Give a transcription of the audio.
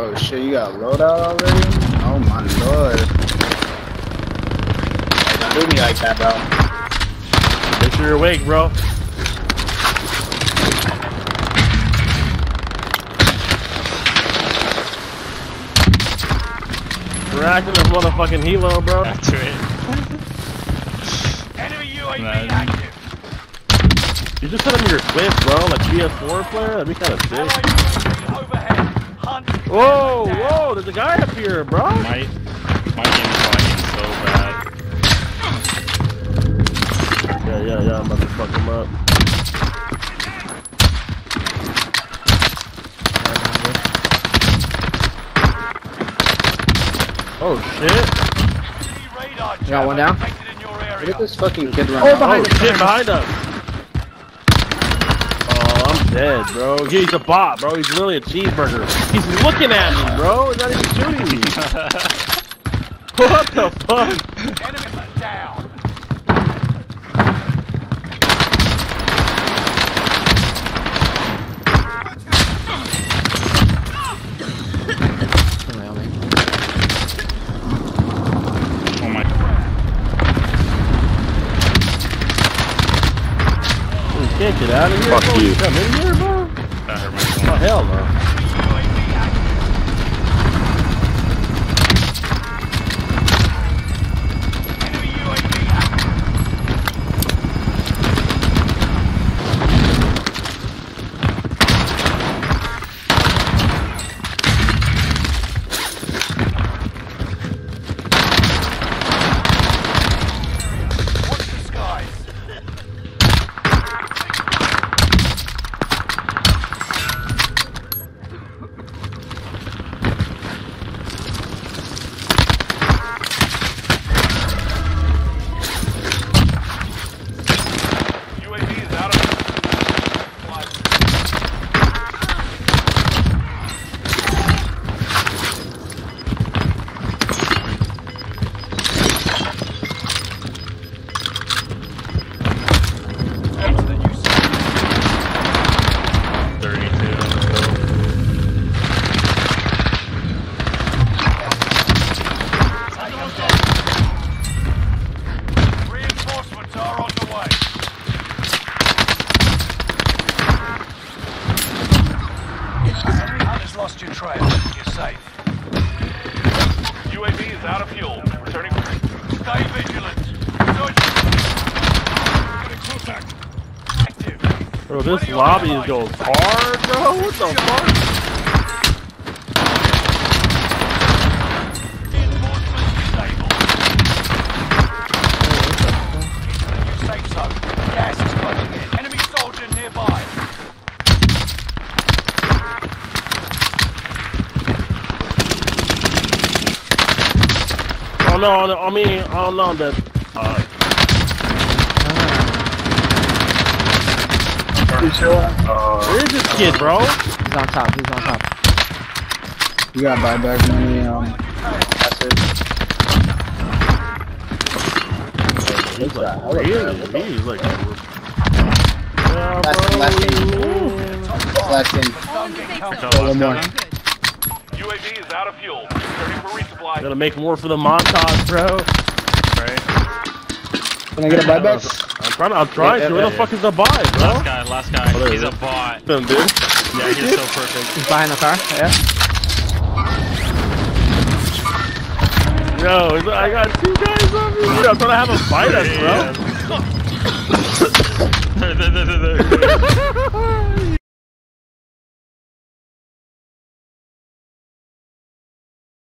Oh shit, you got a loadout already? Oh my lord. Don't do me like that, bro. Make sure you're awake, bro. Cracking this motherfucking helo, bro. Back to it. Enemy UAV Man. active. You just put him in your Swift, bro, like PS4 player. That'd be kind of Allied sick. UAV overhead. Hunt. Whoa, whoa! There's a guy up here, bro. My my game is lagging so bad. Yeah, yeah, yeah. I'm about to fuck him up. Oh shit! Got one down? detected Look at this fucking kid run Oh, behind oh us, shit! behind Behind us. Dead, bro. He's a bot, bro. He's literally a cheeseburger. He's looking at me, bro. He's not even shooting me. what the fuck? Enemy down. Around me. Oh my. You can't get out of here. Fuck bro. you. Come in here, bro. That hurt my Oh hell no. Lost your trail. You're safe. UAV is out of fuel. Returning. Stay vigilant. Active. Bro, this lobby goes hard, bro. What the fuck? Oh no, no, I mean, oh no, that. Uh, Uh, where is this kid, bro? He's on top. He's on top. You got buyback money, um, that's it. He's like, I really? that. He's like, yeah, Last- bro. last thing. Last in. Don't get comfortable. Go, One more. UAV is out of fuel. Returning for. Gotta make more for the montage, bro. Right. Can I get a buyback? I'm trying. I'm trying Yeah, to. yeah, Where the yeah. fuck is the buy, bro? Last guy, last guy. Oh, He's a is. bot. Him, dude. Yeah, he's so perfect. He's behind the car. Yeah. Yo, I got two guys on me. Dude, I'm trying to have a fight us, bro.